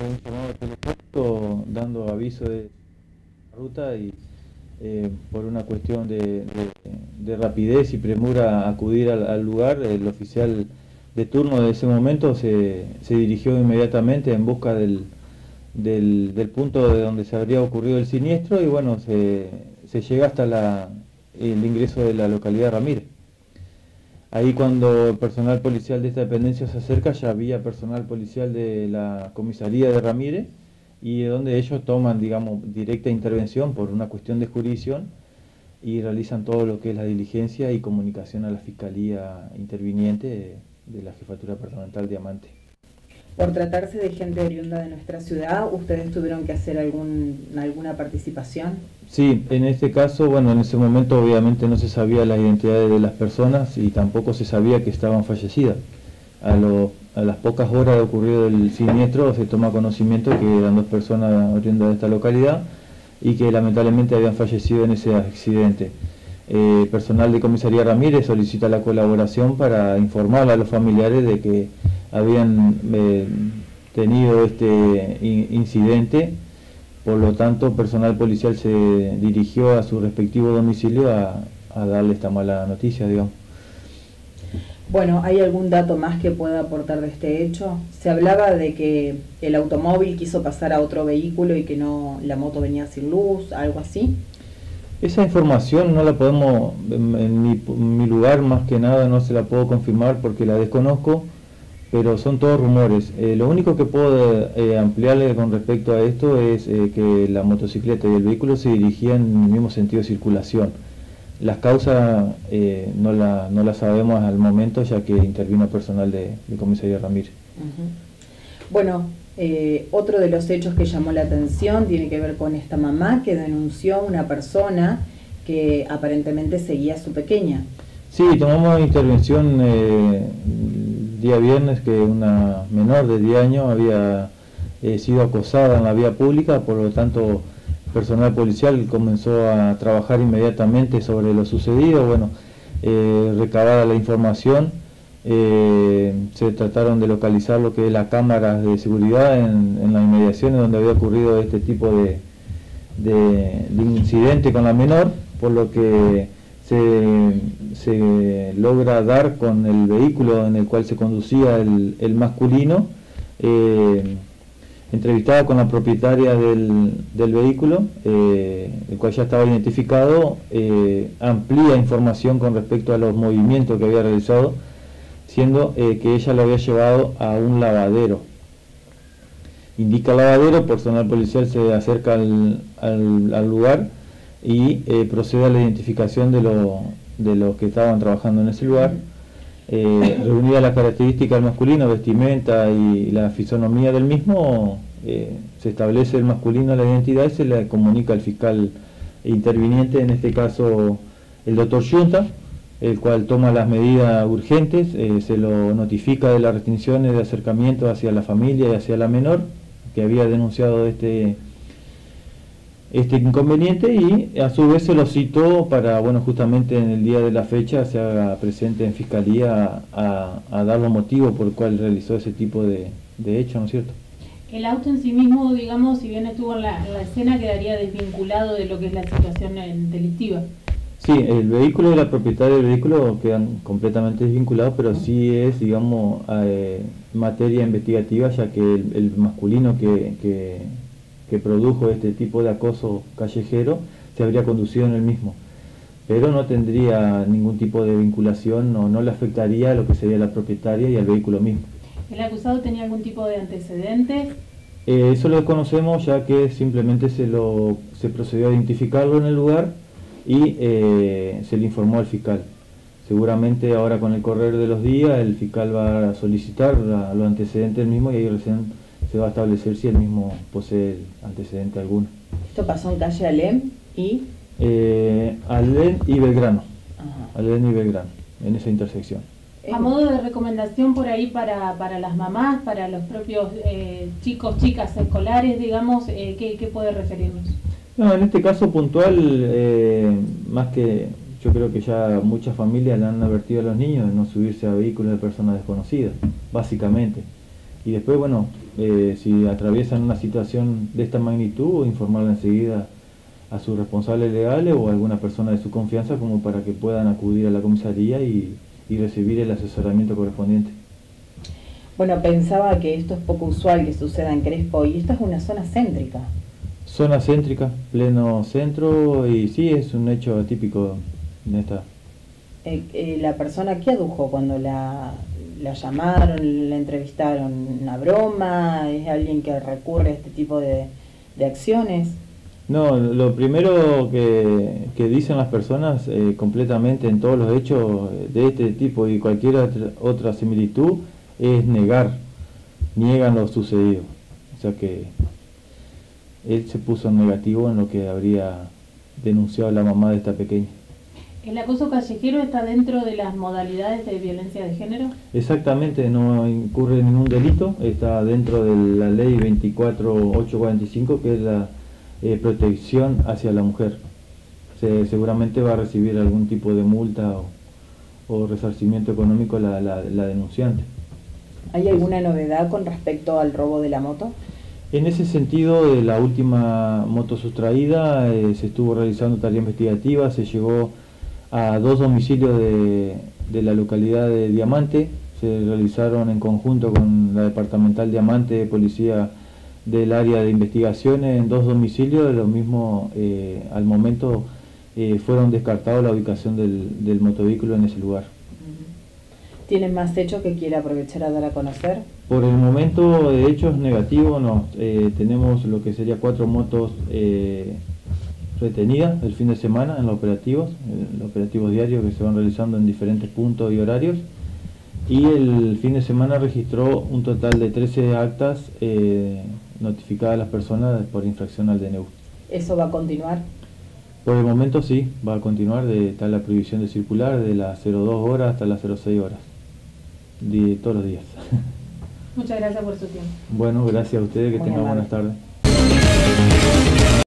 un llamado telefónico dando aviso de ruta y eh, por una cuestión de, rapidez y premura acudir al, lugar, el oficial de turno de ese momento se, dirigió inmediatamente en busca del, del, punto de donde se habría ocurrido el siniestro y bueno, se, llega hasta la, el ingreso de la localidad Ramírez. Ahí cuando el personal policial de esta dependencia se acerca, ya había personal policial de la comisaría de Ramírez y donde ellos toman, digamos, directa intervención por una cuestión de jurisdicción y realizan todo lo que es la diligencia y comunicación a la Fiscalía interviniente de, la Jefatura Departamental Diamante. Por tratarse de gente oriunda de nuestra ciudad, ¿ustedes tuvieron que hacer algún, alguna participación? Sí, en este caso, bueno, en ese momento obviamente no se sabía la identidad de las personas y tampoco se sabía que estaban fallecidas. A, a las pocas horas de ocurrido el siniestro se toma conocimiento que eran dos personas oriundas de esta localidad y que lamentablemente habían fallecido en ese accidente. Eh, personal de comisaría Ramírez solicita la colaboración para informar a los familiares de que habían eh, tenido este incidente, por lo tanto personal policial se dirigió a su respectivo domicilio a, a darle esta mala noticia, digamos. Bueno, ¿hay algún dato más que pueda aportar de este hecho? Se hablaba de que el automóvil quiso pasar a otro vehículo y que no la moto venía sin luz, algo así. Esa información no la podemos, en, mi, lugar más que nada no se la puedo confirmar porque la desconozco, pero son todos rumores. Eh, lo único que puedo eh, ampliarle con respecto a esto es eh, que la motocicleta y el vehículo se dirigían en el mismo sentido de circulación. Las causas eh, no, la, no las sabemos al momento ya que intervino personal de, comisaría Ramírez. Bueno, eh, otro de los hechos que llamó la atención tiene que ver con esta mamá que denunció a una persona que aparentemente seguía a su pequeña. Sí, tomamos intervención día viernes que una menor de 10 años había sido acosada en la vía pública, por lo tanto personal policial comenzó a trabajar inmediatamente sobre lo sucedido, bueno, eh, recabada la información, eh, se trataron de localizar lo que es las cámaras de seguridad en, las inmediaciones donde había ocurrido este tipo de, incidente con la menor, por lo que se, logra dar con el vehículo en el cual se conducía el, masculino. Eh, entrevistada con la propietaria del, vehículo, eh, el cual ya estaba identificado, eh, amplía información con respecto a los movimientos que había realizado, siendo que ella lo había llevado a un lavadero. Indica lavadero, personal policial se acerca al, lugar y procede a la identificación de, de los que estaban trabajando en ese lugar. Eh, reunida las características del masculino, vestimenta y la fisonomía del mismo, eh, se establece el masculino la identidad y se le comunica al fiscal interviniente, en este caso el doctor Junta, el cual toma las medidas urgentes, eh, se lo notifica de las restricciones de acercamiento hacia la familia y hacia la menor, que había denunciado este este inconveniente y a su vez se lo citó para, bueno, justamente en el día de la fecha se haga presente en fiscalía a, dar los motivos por el cual realizó ese tipo de, de hecho, ¿no es cierto? El auto en sí mismo, digamos, si bien estuvo en la, escena, quedaría desvinculado de lo que es la situación delictiva. Sí, el vehículo y la propietaria del vehículo quedan completamente desvinculados, pero sí es, digamos, eh, materia investigativa, ya que el, masculino que, que que produjo este tipo de acoso callejero se habría conducido en el mismo. Pero no tendría ningún tipo de vinculación o no le afectaría a lo que sería la propietaria y al vehículo mismo. ¿El acusado tenía algún tipo de antecedentes? Eh, eso lo conocemos ya que simplemente se, lo, se procedió a identificarlo en el lugar y eh, se le informó al fiscal. Seguramente ahora con el correr de los días el fiscal va a solicitar los antecedentes del mismo y ahí recién se va a establecer si el mismo posee antecedente alguno. ¿Esto pasó en calle Alem y...? Eh, Alem y Belgrano. Alem y Belgrano, en esa intersección. A modo de recomendación por ahí para, para las mamás, para los propios eh, chicos, chicas escolares, digamos, eh, ¿qué, puede referirnos? No, en este caso puntual, eh, más que yo creo que ya muchas familias le han advertido a los niños de no subirse a vehículos de personas desconocidas, básicamente. Y después, bueno, eh, si atraviesan una situación de esta magnitud, informarla enseguida a sus responsables legales o a alguna persona de su confianza como para que puedan acudir a la comisaría y, y recibir el asesoramiento correspondiente. Bueno, pensaba que esto es poco usual que suceda en Crespo y esta es una zona céntrica. Zona céntrica, pleno centro y sí, es un hecho atípico en esta. Eh, eh, ¿La persona qué adujo cuando la, la llamaron, la entrevistaron? ¿Una broma? ¿Es alguien que recurre a este tipo de, de acciones? No, lo primero que, que dicen las personas eh, completamente en todos los hechos de este tipo y cualquier otra, similitud es negar, niegan lo sucedido. O sea que él se puso negativo en lo que habría denunciado la mamá de esta pequeña. ¿El acoso callejero está dentro de las modalidades de violencia de género? Exactamente, no incurre ningún delito, está dentro de la ley 24845 que es la eh, protección hacia la mujer. Se, seguramente va a recibir algún tipo de multa o, o resarcimiento económico la, la, la denunciante. ¿Hay alguna novedad con respecto al robo de la moto? En ese sentido, de la última moto sustraída eh, se estuvo realizando tarea investigativa, se llegó a dos domicilios de, de, la localidad de Diamante, se realizaron en conjunto con la departamental Diamante de Policía del área de investigaciones en dos domicilios, lo mismo eh, al momento eh, fueron descartados la ubicación del, del motovehículo en ese lugar. ¿Tienen más hechos que quiera aprovechar a dar a conocer? Por el momento de hechos negativos no. Eh, tenemos lo que sería cuatro motos eh, retenidas el fin de semana en los operativos, en los operativos diarios que se van realizando en diferentes puntos y horarios. Y el fin de semana registró un total de 13 actas eh, notificadas a las personas por infracción al DNU. ¿Eso va a continuar? Por el momento sí, va a continuar de tal la prohibición de circular de las 02 horas hasta las 06 horas de todos los días. Muchas gracias por su tiempo. Bueno, gracias a ustedes, que Muy tengan buenas tardes.